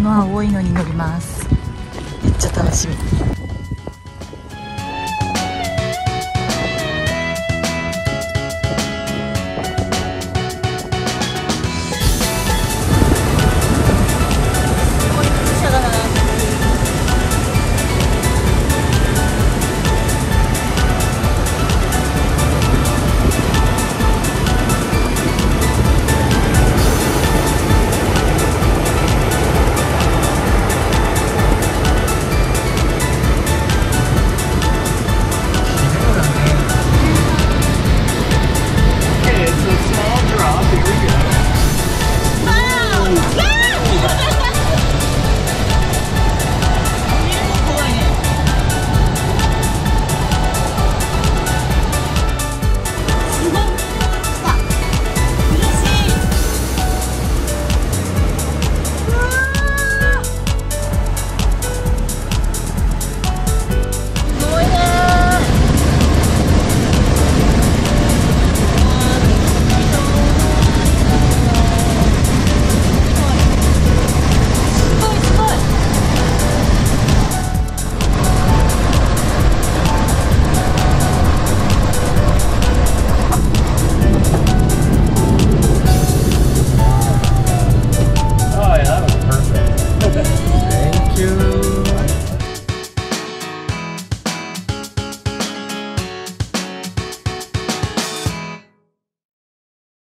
の青いのに乗ります。めっちゃ楽しみ。